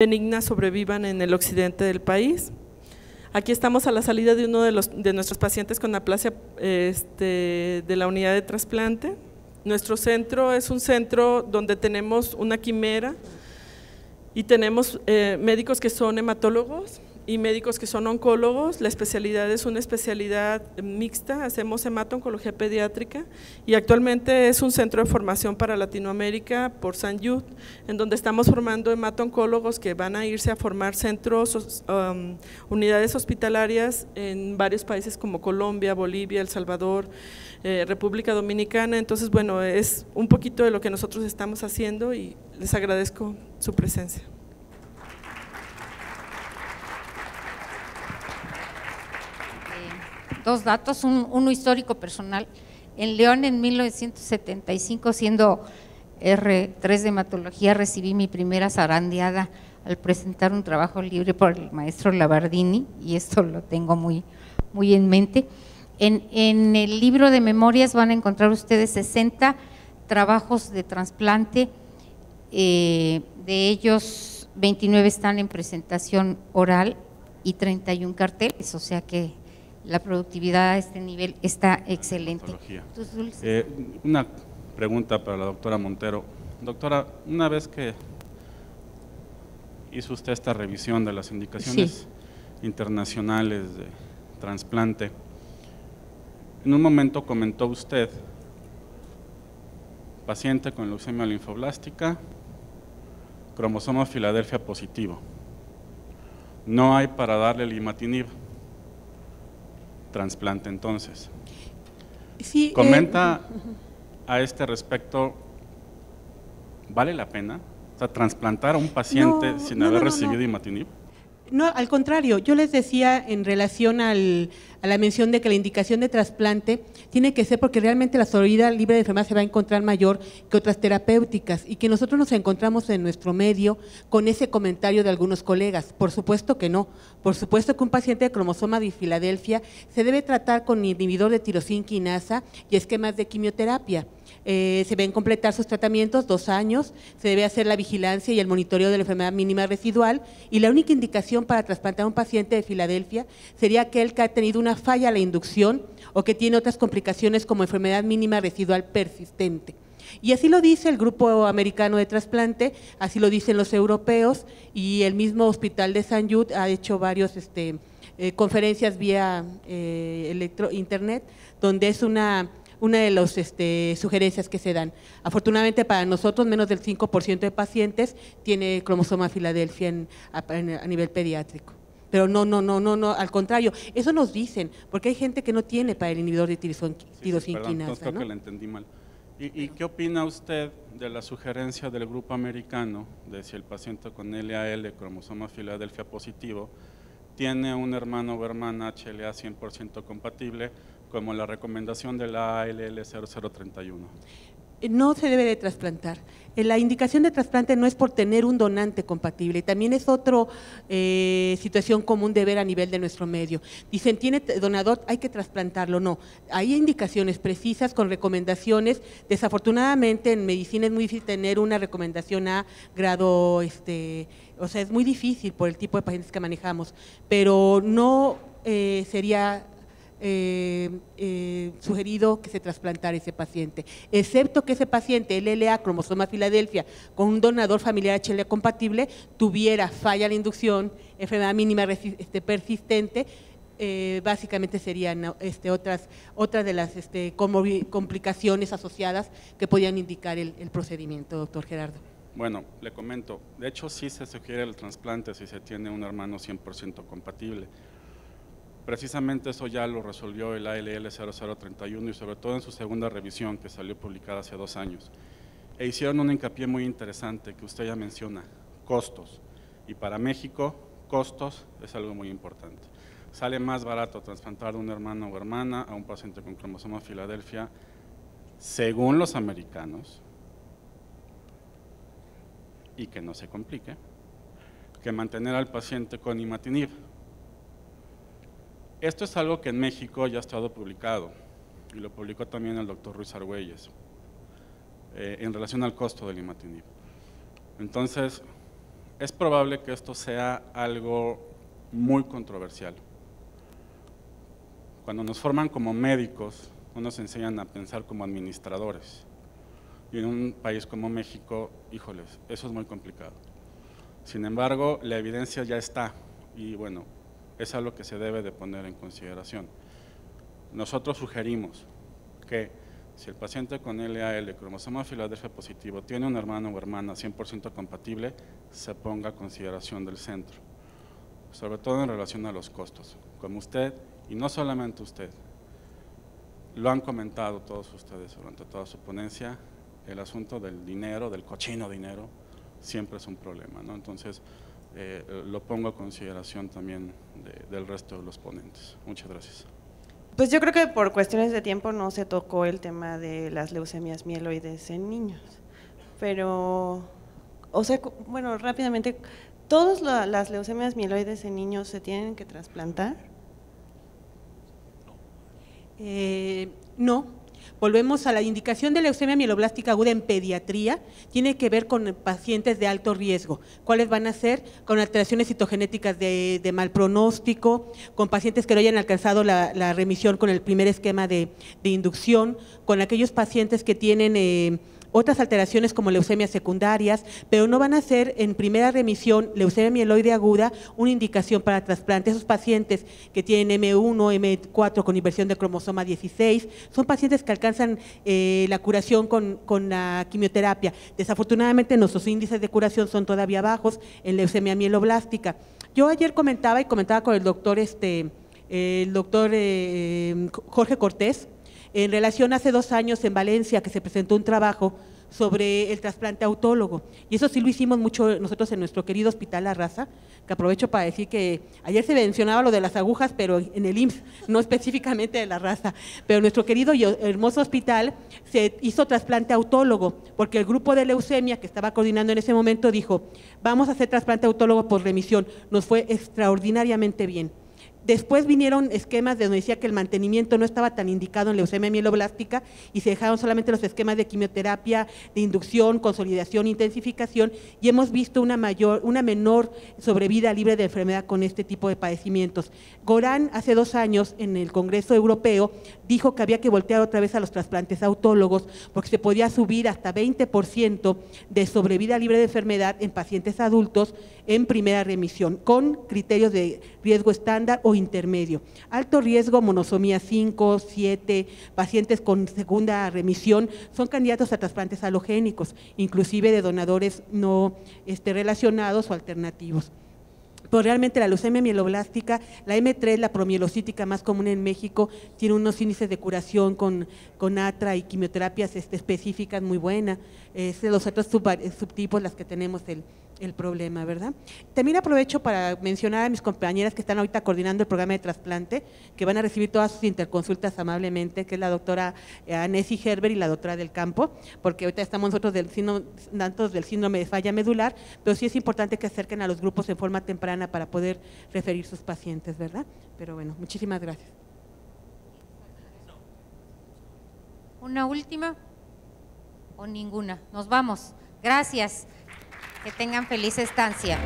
benignas sobrevivan en el occidente del país. Aquí estamos a la salida de uno de, los, de nuestros pacientes con aplasia este, de la unidad de trasplante. Nuestro centro es un centro donde tenemos una quimera y tenemos eh, médicos que son hematólogos, y médicos que son oncólogos. La especialidad es una especialidad mixta, hacemos hemato-oncología pediátrica y actualmente es un centro de formación para Latinoamérica por San Jude, en donde estamos formando hemato-oncólogos que van a irse a formar centros, um, unidades hospitalarias en varios países como Colombia, Bolivia, El Salvador, eh, República Dominicana. Entonces, bueno, es un poquito de lo que nosotros estamos haciendo y les agradezco su presencia. Dos datos, uno histórico personal. En León en 1975, siendo R3 de hematología, recibí mi primera zarandeada al presentar un trabajo libre por el maestro Labardini, y esto lo tengo muy, muy en mente. En, el libro de memorias van a encontrar ustedes 60 trabajos de trasplante, eh, de ellos 29 están en presentación oral y 31 carteles, o sea que la productividad a este nivel está excelente. Eh, una pregunta para la doctora Montero. Doctora, una vez que hizo usted esta revisión de las indicaciones internacionales de trasplante, en un momento comentó usted, paciente con leucemia linfoblástica, cromosoma Filadelfia positivo. No hay para darle el imatinib trasplante entonces. Sí, Comenta eh, a este respecto, ¿vale la pena? O sea, trasplantar a un paciente sin haber recibido imatinib. No, al contrario, yo les decía en relación a la mención de que la indicación de trasplante tiene que ser porque realmente la sobrevida libre de enfermedad se va a encontrar mayor que otras terapéuticas y que nosotros nos encontramos en nuestro medio con ese comentario de algunos colegas. Por supuesto que no. Por supuesto que un paciente de cromosoma de Filadelfia se debe tratar con inhibidor de tirosina quinasa y esquemas de quimioterapia. Eh, se deben completar sus tratamientos, dos años, se debe hacer la vigilancia y el monitoreo de la enfermedad mínima residual y la única indicación para trasplantar a un paciente de Filadelfia sería aquel que ha tenido una falla a la inducción o que tiene otras complicaciones como enfermedad mínima residual persistente. Y así lo dice el Grupo Americano de Trasplante, así lo dicen los europeos y el mismo Hospital de San Jude ha hecho varias este, eh, conferencias vía eh, electro, internet, donde es una una de las este, sugerencias que se dan. Afortunadamente para nosotros, menos del 5% de pacientes tiene cromosoma Filadelfia a, nivel pediátrico. Pero no, no, no, no, no, al contrario, eso nos dicen, porque hay gente que no tiene para el inhibidor de tirosinquinasa. Sí, creo que la entendí mal. ¿Y, ¿Y, qué opina usted de la sugerencia del grupo americano de si el paciente con LAL, cromosoma Filadelfia positivo, tiene un hermano o hermana HLA 100% compatible, como la recomendación de la ALL 0031? No se debe de trasplantar. Eh, la indicación de trasplante no es por tener un donante compatible, también es otra eh, situación común de ver a nivel de nuestro medio. Dicen, tiene donador, hay que trasplantarlo. No, hay indicaciones precisas con recomendaciones. Desafortunadamente en medicina es muy difícil tener una recomendación a grado, este, o sea, es muy difícil por el tipo de pacientes que manejamos, pero no eh, sería eh, eh, sugerido que se trasplantara ese paciente, excepto que ese paciente, LLA, cromosoma Filadelfia, con un donador familiar HLA compatible, tuviera falla la inducción, enfermedad mínima este, persistente, eh, básicamente serían este, otras, otras de las este, complicaciones asociadas que podían indicar el procedimiento, doctor Gerardo. Bueno, le comento, de hecho sí se sugiere el trasplante si se tiene un hermano 100% compatible. Precisamente eso ya lo resolvió el ALL 0031 y sobre todo en su segunda revisión que salió publicada hace dos años. E hicieron un hincapié muy interesante que usted ya menciona, costos. Y para México, costos es algo muy importante. Sale más barato trasplantar a un hermano o hermana a un paciente con cromosoma Filadelfia, según los americanos, y que no se complique, que mantener al paciente con imatinib esto es algo que en México ya ha estado publicado y lo publicó también el doctor Ruiz Argüelles eh, en relación al costo del imatinib. Entonces, es probable que esto sea algo muy controversial. Cuando nos forman como médicos, no nos enseñan a pensar como administradores. Y en un país como México, híjoles, eso es muy complicado. Sin embargo, la evidencia ya está y bueno, es algo que se debe de poner en consideración. Nosotros sugerimos que si el paciente con LAL, cromosoma Filadelfia positivo, tiene un hermano o hermana 100% compatible, se ponga a consideración del centro, sobre todo en relación a los costos. Como usted, y no solamente usted, lo han comentado todos ustedes durante toda su ponencia, el asunto del dinero, del cochino dinero, siempre es un problema. ¿no? Entonces, eh, lo pongo a consideración también del resto de los ponentes. Muchas gracias. Pues yo creo que por cuestiones de tiempo no se tocó el tema de las leucemias mieloides en niños, pero, o sea, bueno, rápidamente, ¿todas las leucemias mieloides en niños se tienen que trasplantar? Eh, no, Volvemos a la indicación de leucemia mieloblástica aguda en pediatría, tiene que ver con pacientes de alto riesgo. ¿Cuáles van a ser? Con alteraciones citogenéticas de, mal pronóstico, con pacientes que no hayan alcanzado la, remisión con el primer esquema de, inducción, con aquellos pacientes que tienen... Eh, otras alteraciones como leucemias secundarias, pero no van a ser en primera remisión leucemia mieloide aguda una indicación para trasplante. Esos pacientes que tienen M1, M4 con inversión de cromosoma 16, son pacientes que alcanzan eh, la curación con, la quimioterapia. Desafortunadamente nuestros índices de curación son todavía bajos en leucemia mieloblástica. Yo ayer comentaba y comentaba con el doctor, este, el doctor eh, Jorge Cortés, en relación hace dos años en Valencia que se presentó un trabajo sobre el trasplante autólogo. Y eso sí lo hicimos mucho nosotros en nuestro querido Hospital La Raza, que aprovecho para decir que ayer se mencionaba lo de las agujas, pero en el IMSS, no específicamente de La Raza. Pero nuestro querido y hermoso hospital se hizo trasplante autólogo, porque el grupo de leucemia que estaba coordinando en ese momento dijo, vamos a hacer trasplante autólogo por remisión. Nos fue extraordinariamente bien. Después vinieron esquemas de donde decía que el mantenimiento no estaba tan indicado en leucemia mieloblástica y se dejaron solamente los esquemas de quimioterapia, de inducción, consolidación, intensificación y hemos visto una mayor, una menor sobrevida libre de enfermedad con este tipo de padecimientos. Gorán hace dos años en el Congreso Europeo dijo que había que voltear otra vez a los trasplantes autólogos porque se podía subir hasta 20% de sobrevida libre de enfermedad en pacientes adultos en primera remisión con criterios de riesgo estándar o intermedio. Alto riesgo, monosomía 5, 7, pacientes con segunda remisión son candidatos a trasplantes halogénicos, inclusive de donadores no este, relacionados o alternativos. Pero realmente la leucemia mieloblástica, la M3, la promielocítica más común en México, tiene unos índices de curación con, con ATRA y quimioterapias este, específicas muy buenas. Es de los otros subtipos las que tenemos el, el problema, ¿verdad? También aprovecho para mencionar a mis compañeras que están ahorita coordinando el programa de trasplante, que van a recibir todas sus interconsultas amablemente, que es la doctora eh, Anesi Herber y la doctora del campo, porque ahorita estamos nosotros del síndrome, del síndrome de falla medular, pero sí es importante que acerquen a los grupos en forma temprana para poder referir sus pacientes, ¿verdad? Pero bueno, muchísimas gracias. ¿Una última? ¿O ninguna? Nos vamos. Gracias. Que tengan feliz estancia.